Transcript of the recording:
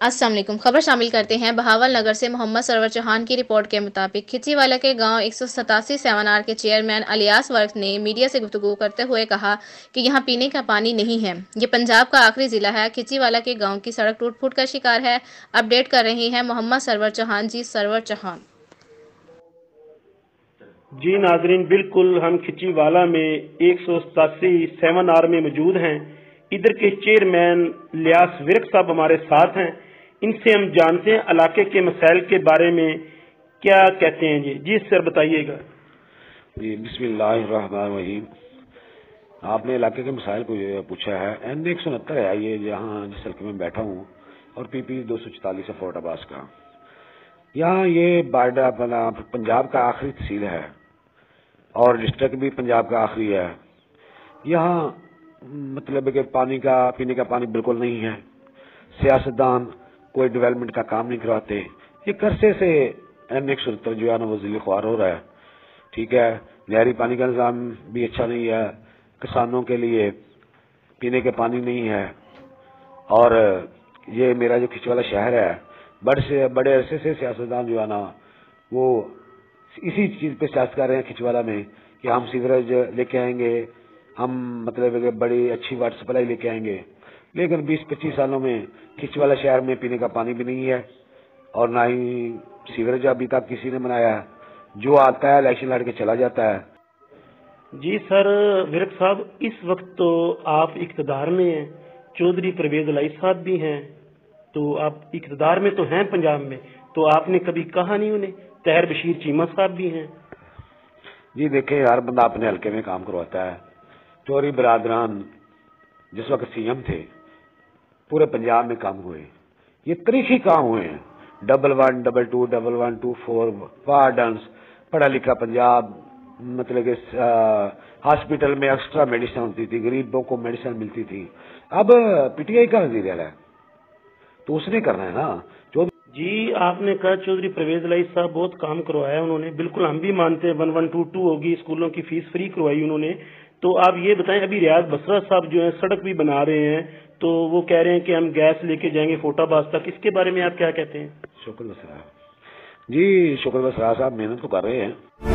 अस्सलाम खबर शामिल करते हैं, बहावल नगर से मोहम्मद सरवर चौहान की रिपोर्ट के मुताबिक खिचीवाला के गाँव एक सौ सतासी के चेयरमैन अलियास वर्क ने मीडिया से गुफ्तु करते हुए कहा कि यहाँ पीने का पानी नहीं है। ये पंजाब का आखिरी जिला है। खिचीवाला के गाँव की सड़क टूट फूट का शिकार है। अपडेट कर रही है मोहम्मद सरवर चौहान जी। सरवर चौहान। जी नाजरीन, बिल्कुल हम खिचीवाला में एक सौ सतासी सेवन आर में मौजूद हैं। इधर के चेयरमैन लियास विरक साहब हमारे साथ हैं। इनसे हम जानते हैं, इलाके के मसाइल के बारे में क्या कहते हैं जी। जी सर, बताइएगा। जी, बिस्मिल्लाहिर्रहमानिर्रहीम। आपने इलाके के मसाइल को पूछा है एन एक सौ उनहत्तर है, ये जहाँ जिस हल्के में बैठा हूँ, और पीपी दो सौ चौतालीस है फोर्ट अब्बास का। यहाँ ये बारडा अपना पंजाब का आखिरी तहसील है, और डिस्ट्रिक्ट भी पंजाब का आखिरी है। यहाँ मतलब कि पानी का, पीने का पानी बिल्कुल नहीं है। सियासतदान कोई डेवलपमेंट का काम नहीं करवाते। ये करसे से एन एक सत्तर जो है ना वो ज़िले ख्वार हो रहा है। ठीक है? नहरी पानी का निज़ाम भी अच्छा नहीं है। किसानों के लिए पीने के पानी नहीं है। और ये मेरा जो खिचवाला शहर है, बड़े से, बड़े अरसे से सियासतदान जो है ना, वो इसी चीज़ पे सियासत कर रहे हैं खिचवाला में कि हम सीवरेज लेके आएँगे, हम मतलब बड़ी अच्छी वाटर सप्लाई लेके आएँगे। लेकिन 20-25 सालों में खिचवाला शहर में पीने का पानी भी नहीं है और ना ही सीवरेज अभी तक किसी ने बनाया है जो आता है इलेक्शन लड़ के चला जाता है। जी सर विरक साहब इस वक्त तो आप इकतदार में हैं चौधरी परवेज लाई साहब भी हैं तो आप इकतदार में तो हैं पंजाब में तो आपने कभी कहा नहीं उन्हें? तहर बशीर चीमा साहब भी हैं। जी देखे हर बंदा अपने हल्के में काम करवाता है। चौरी बरादरान जिस वक्त सीएम थे पूरे पंजाब में काम हुए ये तरीकी काम हुए हैं। Double one, double two, double one, two, four wardens पढ़ा लिखा पंजाब मतलब कि हॉस्पिटल में एक्स्ट्रा मेडिसिन होती थी, गरीबों को मेडिसिन मिलती थी। अब पीटीआई का वज़ीर है? तो उसने करना है ना। जो जी, आपने कहा चौधरी परवेज लाई साहब, बहुत काम करवाया उन्होंने। बिल्कुल हम भी मानते हैं, वन वन टू टू होगी, स्कूलों की फ़ीस फ्री करवाई उन्होंने। तो आप ये बताएँ, अभी रियाज बसरा साहब जो है, सड़क भी बना रहे हैं तो वो कह रहे हैं कि हम गैस लेके जाएँगे फोटाबाज तक। इसके बारे में आप क्या कहते हैं? शुक्र बसरा। जी, शुक्र बसरा साहब मेहनत तो कर रहे हैं।